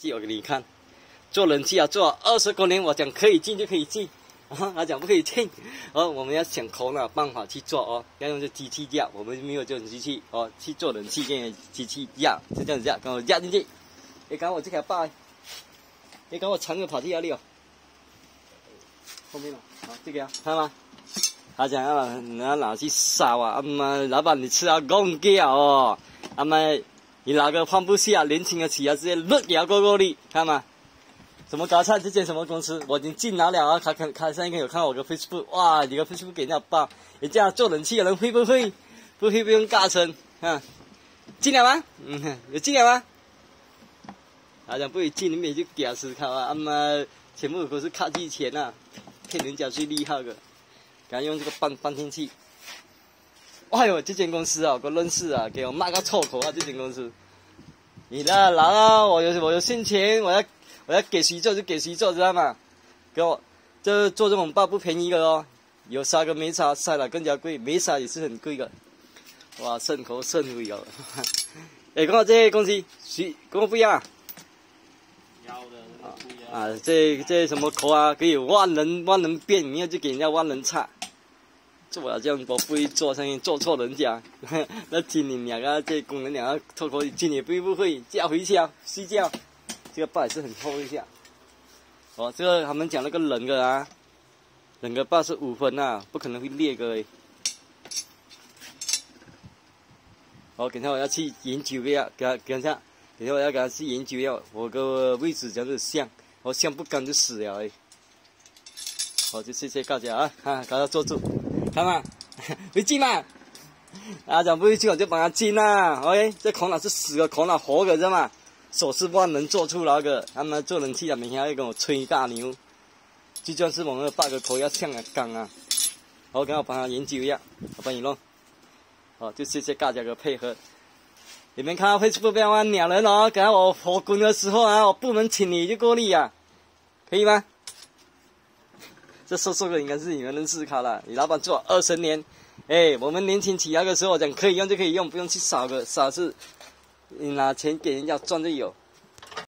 寄我给你看，做冷气啊，做二十多年，我讲可以进就可以进，啊，他讲不可以进，哦，我们要想头脑办法去做哦，要用这机器压，我们没有这种机器哦，去做冷气用机器压，就这样子压，给我压进去，你赶我这条把，你赶我长个跑去哪里哦？后面了，好，这个呀，看到吗？他讲要拿哪去烧啊？阿妈，老板你吃啊公鸡啊哦，阿妈。你哪个放不下？年轻的企业直接乱咬过过你，看吗？什么高灿这间什么公司？我已经进来了啊！他看，他上一个有看我个 Facebook，哇，你个 Facebook 给人家报，人家做冷气的人会不会？不会不用尬称啊？进来吗？嗯，有进来吗？好像不会进，你们就屌丝看啊！阿妈，全部都是靠自己钱呐，骗人家最厉害的，敢用这个半半天气。哎呦，这间公司啊，我认识啊，给我骂个臭口啊！这间公司，你那来啊，我有我有心情，我要我要给谁做就给谁做，知道吗？给我，这做这种包不便宜的哦，有沙跟没沙，沙了更加贵，没沙也是很贵的。哇，顺口渗味哦！哎，跟我这些公司谁跟我不一样啊？要的不一样啊，这这什么口啊？可以万能万能变，明天就给人家万能差。做啊这样，我不会做生意，做错人家。那今年两个这工人两个脱口今年不会不会，叫回去啊，睡觉。这个把也是很厚一下。哦，这个他们讲那个冷的啊，冷的把是五分呐，不可能会裂个。好，等下我要去研究一下，给他等下，等下我要给他去研究一下，我个位置这样子像，我像不干就死了哎。好，就谢谢大家啊，啊，大家坐住。看嘛，会进嘛？阿 讲不会进，我就帮他进啦。OK，这孔老是死的，孔老活的，知道吗？手是万能做出来的，他们做人气的，每天要跟我吹大牛。就像是我们的八个口要像啊钢啊。好，刚好帮他研究一下，我帮你弄。好，就谢谢大家的配合。你们看到 Facebook 不要鸟人哦，刚才我火滚的时候啊，我部门请你就过力呀，可以吗？这瘦瘦的应该是你们认识他了。你老板做二十年，哎，我们年轻起来的时候讲可以用就可以用，不用去扫个扫是，你拿钱给人家赚就有。